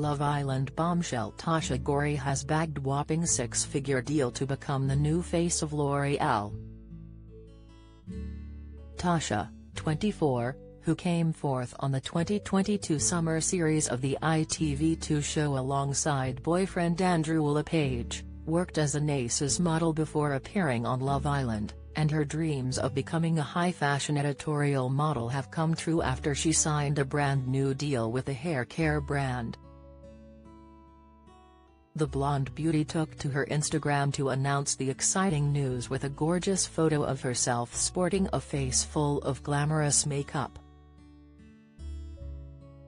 Love Island bombshell Tasha Ghouri has bagged whopping six-figure deal to become the new face of L'Oreal. Tasha, 24, who came forth on the 2022 summer series of the ITV2 show alongside boyfriend Andrew LePage, worked as an ACES model before appearing on Love Island, and her dreams of becoming a high-fashion editorial model have come true after she signed a brand new deal with a hair care brand. The blonde beauty took to her Instagram to announce the exciting news with a gorgeous photo of herself sporting a face full of glamorous makeup.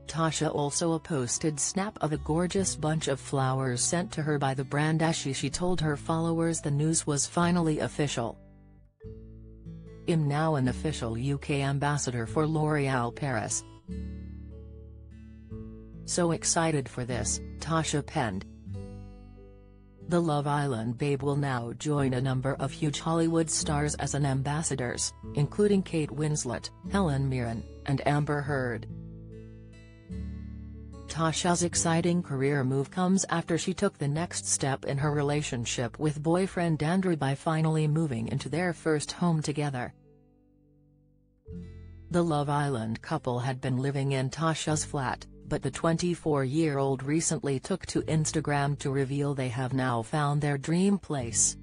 Tasha also posted snap of a gorgeous bunch of flowers sent to her by the brand as she, told her followers the news was finally official. I'm now an official UK ambassador for L'Oréal Paris. So excited for this, Tasha penned. The Love Island babe will now join a number of huge Hollywood stars as an ambassadors, including Kate Winslet, Helen Mirren, and Amber Heard. Tasha's exciting career move comes after she took the next step in her relationship with boyfriend Andrew by finally moving into their first home together. The Love Island couple had been living in Tasha's flat, but the 24-year-old recently took to Instagram to reveal they have now found their dream place.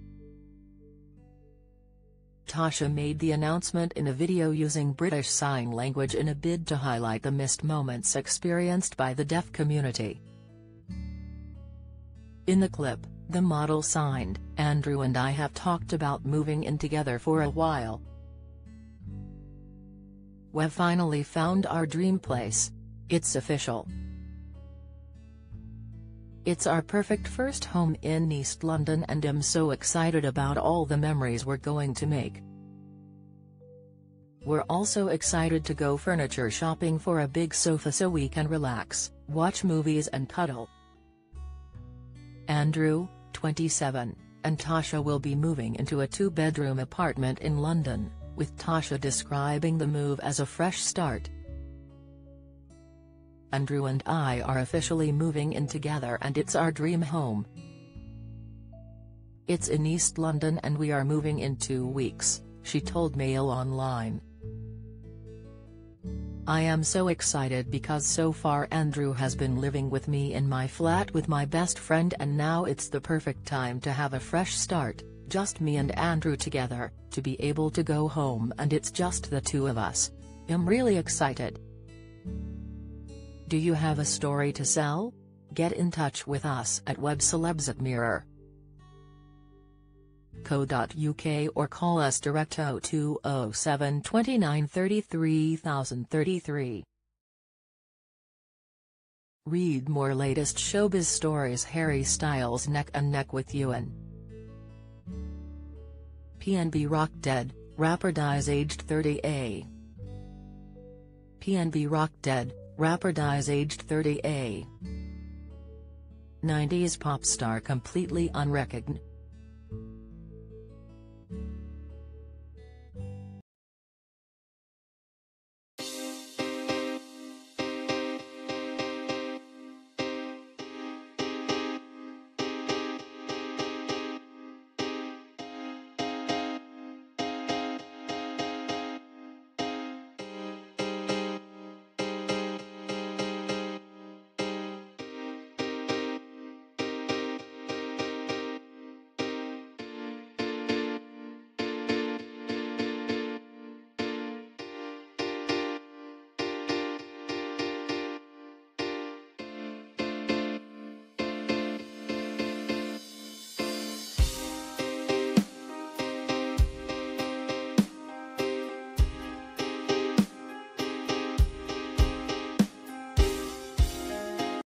Tasha made the announcement in a video using British Sign Language in a bid to highlight the missed moments experienced by the deaf community. In the clip, the model signed, Andrew and I have talked about moving in together for a while. We've finally found our dream place. It's official. It's our perfect first home in East London and I'm so excited about all the memories we're going to make. We're also excited to go furniture shopping for a big sofa so we can relax, watch movies and cuddle. Andrew, 27, and Tasha will be moving into a two-bedroom apartment in London, with Tasha describing the move as a fresh start. Andrew and I are officially moving in together and it's our dream home. It's in East London and we are moving in two weeks, she told Mail Online. I am so excited because so far Andrew has been living with me in my flat with my best friend and now it's the perfect time to have a fresh start, just me and Andrew together, to be able to go home and it's just the two of us. I'm really excited. Do you have a story to sell? Get in touch with us at webcelebs at mirror. Co.uk or call us direct 0207 29 33 Read more latest showbiz stories Harry Styles neck and neck with Ewan. PNB Rock dead, rapper dies aged 30A. PNB Rock dead, Rapper dies aged 30 A. 90s pop star completely unrecognized.